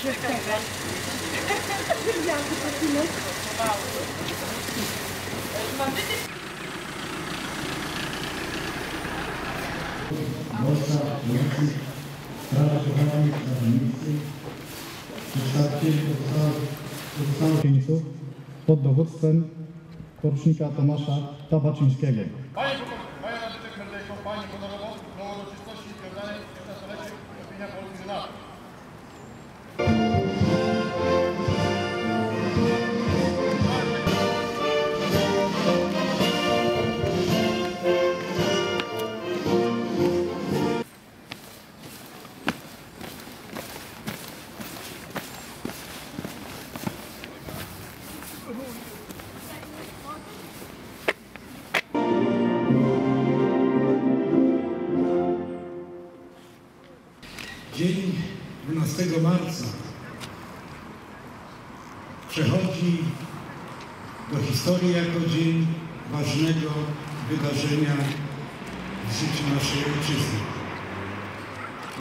Strażnicy, przedstawicieli pozostałych pozostałych jeńców pod dowództwem porucznika Tomasza Tabaczyńskiego. Dzień 12 marca przechodzi do historii jako dzień ważnego wydarzenia w życiu naszej ojczyzny.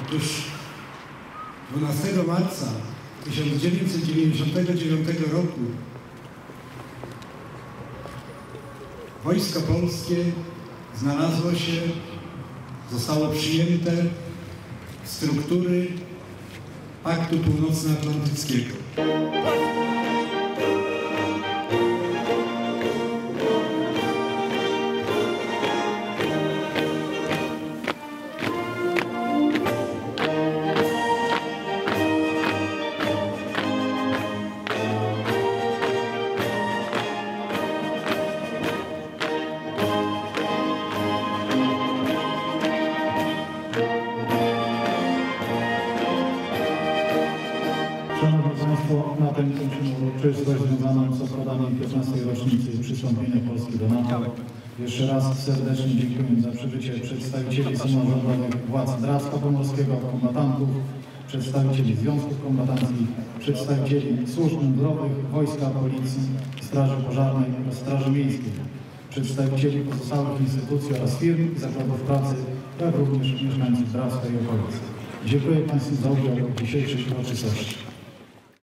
Otóż 12 marca 1999 roku Wojsko Polskie znalazło się, zostało przyjęte struktury Paktu Północnoatlantyckiego. Państwo, na kończymy uroczystość związaną z obchodami 15. rocznicy przystąpienia Polski do NATO. Jeszcze raz serdecznie dziękuję za przybycie przedstawicieli samorządowych władz Drawska Pomorskiego, kombatantów, przedstawicieli związków kombatanckich, przedstawicieli służb mundurowych, wojska, policji, straży pożarnej oraz straży miejskiej, przedstawicieli pozostałych instytucji oraz firm i zakładów pracy, jak również mieszkańców Drawska i okolic. Dziękuję Państwu za udział w dzisiejszej uroczystości.